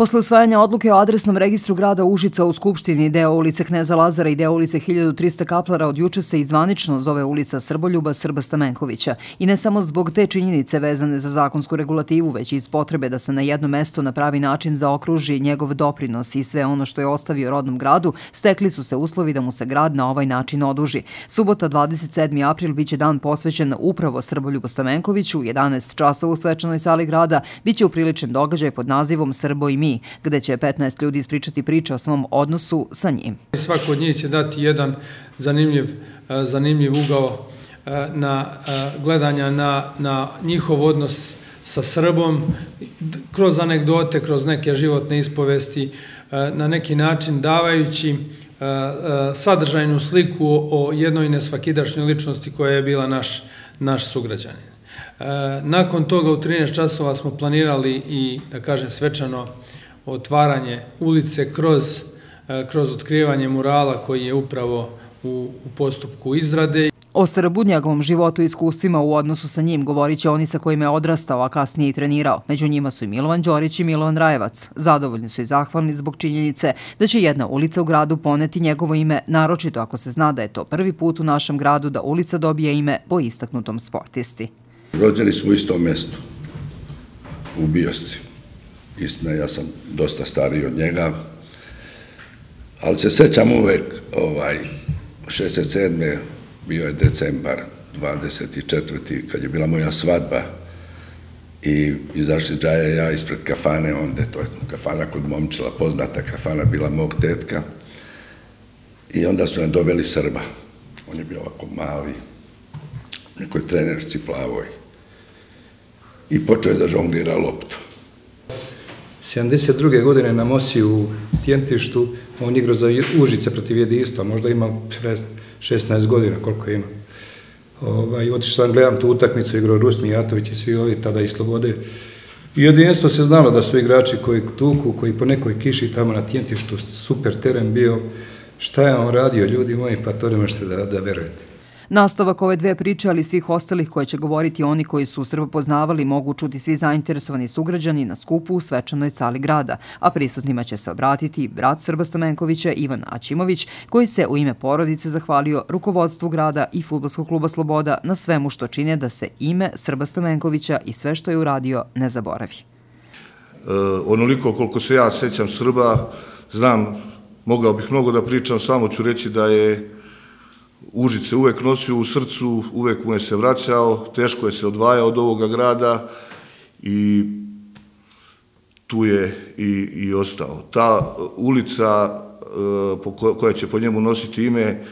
Posle usvajanja odluke o adresnom registru grada Užica u Skupštini, deo ulice Kneza Lazara i deo ulice 1300 kaplara od juče se izvanično zove ulica Srboljuba Srba Stamenkovića. I ne samo zbog te činjenice vezane za zakonsku regulativu, već i iz potrebe da se na jedno mesto na pravi način zaokruži njegov doprinos i sve ono što je ostavio rodnom gradu, stekli su se uslovi da mu se grad na ovaj način oduži. Subota 27. april biće dan posvećen upravo Srboljubu Stamenkoviću. 11 časova u svečanoj sali grada biće upriličen događaj pod nazivom Srbo i mi gde će 15 ljudi ispričati priče o svom odnosu sa njim. Svako od njih će dati jedan zanimljiv, e, zanimljiv ugao e, na e, gledanja na, na njihov odnos sa Srbom, kroz anegdote, kroz neke životne ispovesti, na neki način davajući sadržajnu sliku o jednoj nesvakidašnjoj ličnosti koja je bila naš, naš sugrađanin. Nakon toga u 13 časova smo planirali i, da kažem, svečano otvaranje ulice kroz, e, kroz otkrivanje murala koji je upravo u, u postupku izrade. O Starobudnjagovom životu i iskustvima u odnosu sa njim govorit će oni sa kojima je odrastao, a kasnije i trenirao. Među njima su i Milovan Đorić i Milovan Rajevac. Zadovoljni su i zahvalni zbog činjenice da će jedna ulica u gradu poneti njegovo ime, naročito ako se zna da je to prvi put u našem gradu da ulica dobije ime po istaknutom sportisti. Rođeni smo u istom mjestu, u Biosci istina, ja sam dosta stariji od njega, ali se sećam uvek, ovaj, 67. bio je decembar 24. kad je bila moja svadba i izašli džaje ja ispred kafane, onda to je kafana kod momčila, poznata kafana, bila mog tetka, i onda su nam doveli Srba. On je bio ovako mali, nekoj trenerci plavoj. I počeo je da žonglira loptu. 72. godine na Mosi u Tjentištu, on igrao za Užice protiv jedinstva, možda ima 16 godina koliko ima. Ovaj, otišao sam, gledam tu utakmicu, igrao Rusmi Jatović i svi ovi, tada i Slobode. I jedinstvo se znalo da su igrači koji tuku, koji po nekoj kiši tamo na Tjentištu, super teren bio, šta je on radio, ljudi moji, pa to ne možete da, da verujete. Nastavak ove dve priče, ali svih ostalih koje će govoriti oni koji su Srba poznavali, mogu čuti svi zainteresovani sugrađani na skupu u svečanoj cali grada, a prisutnima će se obratiti brat Srba Stamenkovića Ivan Ačimović, koji se u ime porodice zahvalio rukovodstvu grada i Futbolskog kluba Sloboda na svemu što čine da se ime Srba Stamenkovića i sve što je uradio ne zaboravi. E, onoliko koliko se ja sećam Srba, znam, mogao bih mnogo da pričam, samo ću reći da je Užice uvek nosio u srcu, uvek mu je se vraćao, teško je se odvajao od ovoga grada i tu je i, i ostao. Ta ulica e, koja će po njemu nositi ime, e, e,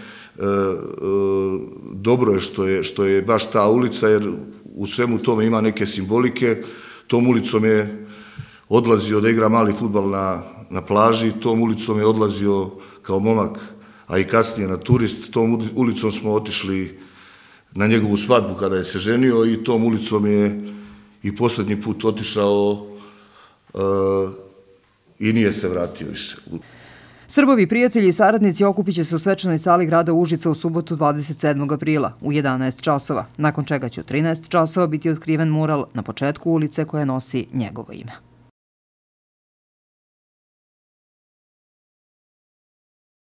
dobro je što, je što je baš ta ulica, jer u svemu tome ima neke simbolike. Tom ulicom je odlazio da igra mali futbal na, na plaži, tom ulicom je odlazio kao momak a i kasnije na turist. Tom ulicom smo otišli na njegovu svadbu kada je se ženio i tom ulicom je i posljednji put otišao uh, i nije se vratio više. Srbovi prijatelji i saradnici okupit će se u svečanoj sali grada Užica u subotu 27. aprila u 11 časova, nakon čega će u 13 časova biti otkriven mural na početku ulice koja nosi njegovo ime.